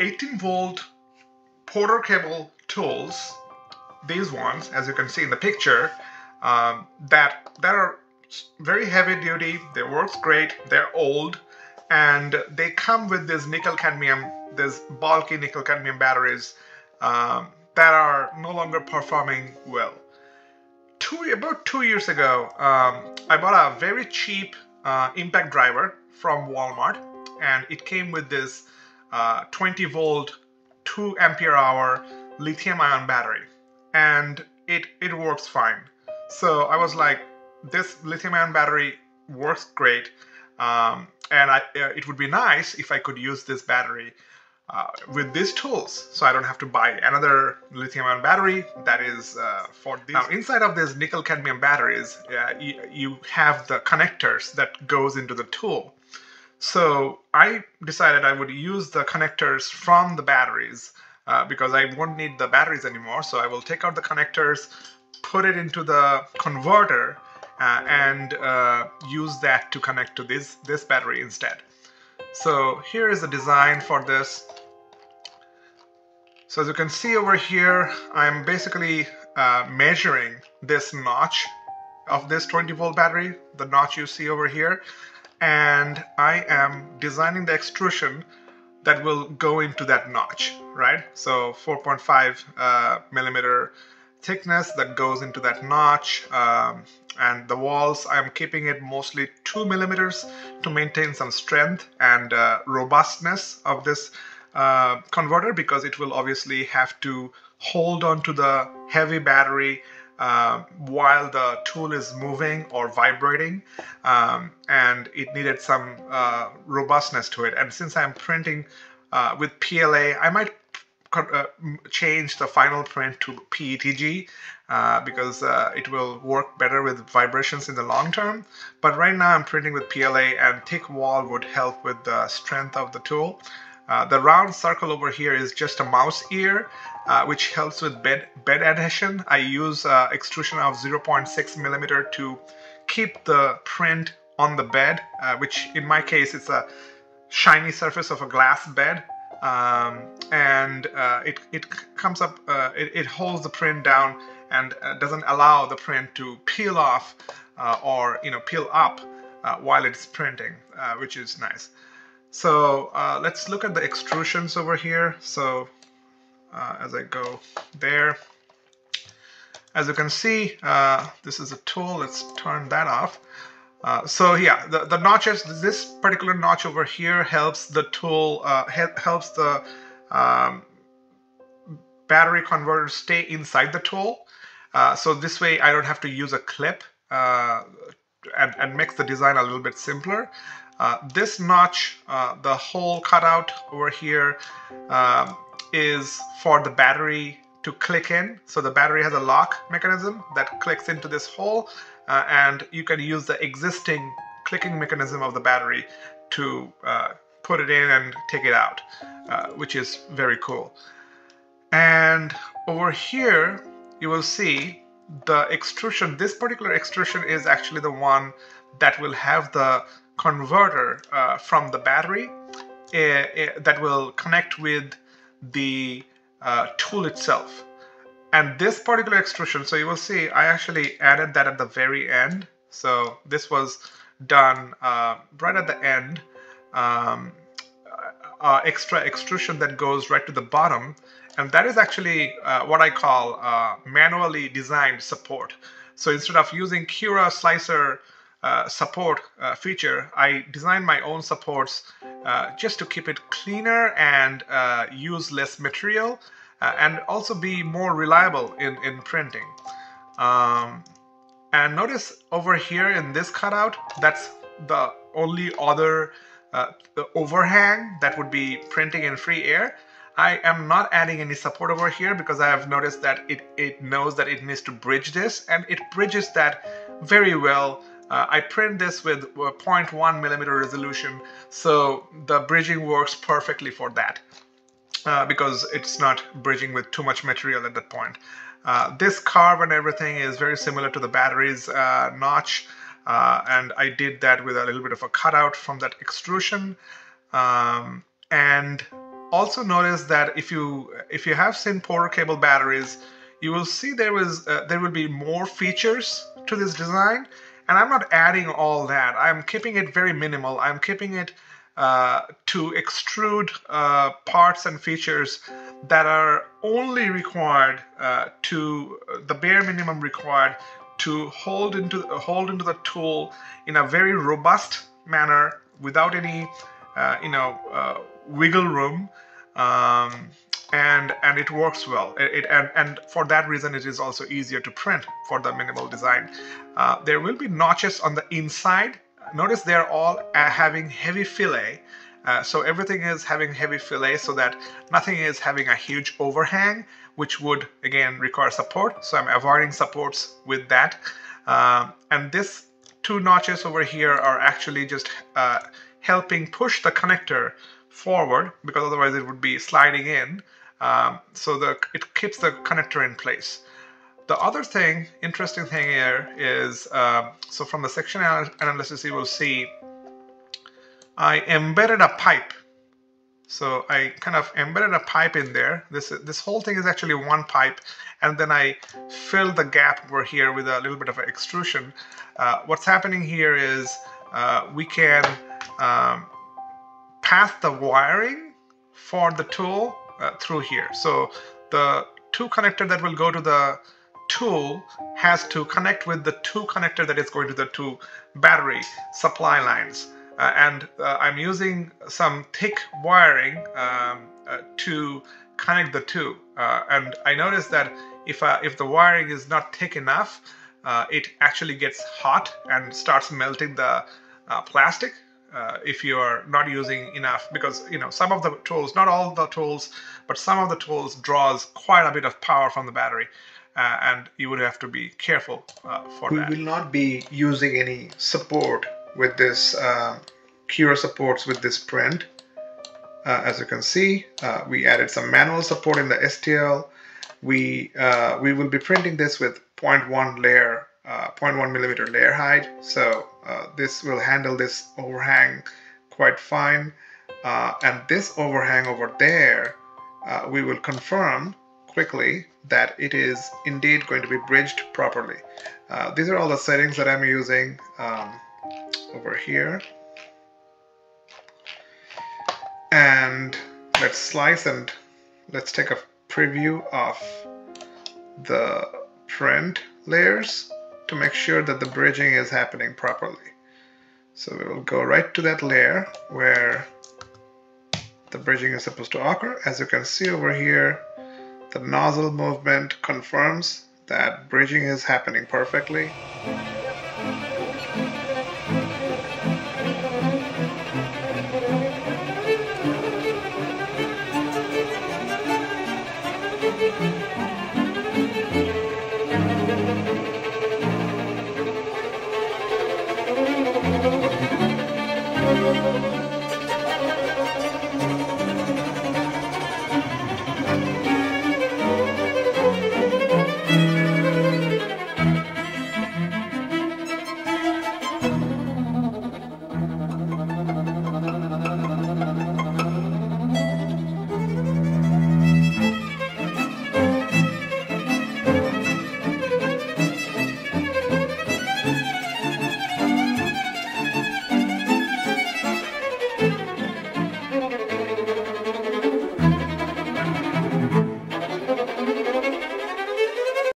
18 volt Porter cable tools, these ones, as you can see in the picture, um, that, that are very heavy duty, they work great, they're old, and they come with this nickel cadmium, this bulky nickel cadmium batteries um, that are no longer performing well. Two, about two years ago, um, I bought a very cheap uh, impact driver from Walmart, and it came with this uh, 20 volt, 2 ampere hour lithium ion battery, and it it works fine. So I was like, this lithium ion battery works great, um, and I, uh, it would be nice if I could use this battery uh, with these tools so I don't have to buy another lithium ion battery that is uh, for these. Now inside of these nickel cadmium batteries uh, you, you, have the connectors that goes into the tool. So I decided I would use the connectors from the batteries uh, because I won't need the batteries anymore so I will take out the connectors put it into the converter uh, and uh, use that to connect to this, this battery instead. So here is the design for this. So as you can see over here, I'm basically uh, measuring this notch of this 20 volt battery, the notch you see over here, and I am designing the extrusion that will go into that notch, right? So 4.5 uh, millimeter thickness that goes into that notch, um, and the walls I'm keeping it mostly 2 millimeters to maintain some strength and uh, robustness of this uh, converter because it will obviously have to hold on to the heavy battery uh, while the tool is moving or vibrating um, and it needed some uh, robustness to it and since I'm printing uh, with PLA I might uh, change the final print to PETG uh, because uh, it will work better with vibrations in the long term. But right now I'm printing with PLA and thick wall would help with the strength of the tool. Uh, the round circle over here is just a mouse ear, uh, which helps with bed, bed adhesion. I use uh, extrusion of 0.6 millimeter to keep the print on the bed, which in my case it's a shiny surface of a glass bed um, and uh, it, it comes up, uh, it, it, holds the print down and uh, doesn't allow the print to peel off uh, or you know peel up uh, while it's printing, uh, which is nice. So let's look at the extrusions over here. So as I go there, as you can see, this is a tool. Let's turn that off. Uh, so yeah, the, the notches, this particular notch over here helps the tool, uh, helps the um, battery converter stay inside the tool. Uh, so this way I don't have to use a clip uh, and, and makes the design a little bit simpler. Uh, this notch, the hole cutout over here um, is for the battery to click in. So the battery has a lock mechanism that clicks into this hole uh, and you can use the existing clicking mechanism of the battery to uh, put it in and take it out, uh, which is very cool. And over here, you will see the extrusion. This particular extrusion is actually the one that will have the converter uh, from the battery uh, that will connect with the uh, tool itself. And this particular extrusion, so you will see I actually added that at the very end. So this was done uh, right at the end. Um, uh, extra extrusion that goes right to the bottom. And that is actually uh, what I call uh, manually designed support. So instead of using Cura slicer uh, support uh, feature, I designed my own supports just to keep it cleaner and use less material uh, and also be more reliable in, in printing. Um, and notice over here in this cutout, that's the only other uh, the overhang that would be printing in free air. I am not adding any support over here because I have noticed that it, it knows that it needs to bridge this and it bridges that very well. Uh, I print this with 0.1 millimeter resolution, so the bridging works perfectly for that uh, because it's not bridging with too much material at that point. Uh, this carve and everything is very similar to the battery's uh, notch uh, and I did that with a little bit of a cutout from that extrusion um, and also notice that if you if you have syn porter cable batteries, you will see there was uh, there will be more features to this design, and I'm not adding all that. I'm keeping it very minimal. I'm keeping it uh, to extrude uh, parts and features that are only required uh, to the bare minimum required to hold into hold into the tool in a very robust manner without any uh, you know uh, wiggle room um, and and it works well. It, it, and, and for that reason it is also easier to print for the minimal design. Uh, there will be notches on the inside. Notice they're all uh, having heavy fillet uh, so everything is having heavy fillet so that nothing is having a huge overhang which would again require support. So I'm avoiding supports with that. Uh, and this two notches over here are actually just uh, helping push the connector forward because otherwise it would be sliding in. Um, so the it keeps the connector in place. The other thing interesting thing here is uh, so from the section analysis you will see I embedded a pipe so I kind of embedded a pipe in there this this whole thing is actually one pipe and then I filled the gap over here with a little bit of an extrusion uh, what's happening here is uh, we can um, pass the wiring for the tool uh, through here. So the two connector that will go to the tool has to connect with the two connector that is going to the two battery supply lines. Uh, and uh, I'm using some thick wiring um, uh, to connect the two. Uh, and I noticed that if, uh, if the wiring is not thick enough, it actually gets hot and starts melting the plastic uh, if you are not using enough because you know some of the tools not all the tools but some of the tools draws quite a bit of power from the battery uh, and you would have to be careful uh, for we that. We will not be using any support with this uh, Cura supports with this print. Uh, as you can see, uh, we added some manual support in the STL. We, uh, we will be printing this with 0.1 layer uh, 0.1 millimeter layer height. So uh, this will handle this overhang quite fine. Uh, and this overhang over there, we will confirm quickly that it is indeed going to be bridged properly. These are all the settings that I'm using um, over here. And let's slice and let's take a preview of the print layers to make sure that the bridging is happening properly. So we will go right to that layer where the bridging is supposed to occur. As you can see over here, the nozzle movement confirms that bridging is happening perfectly.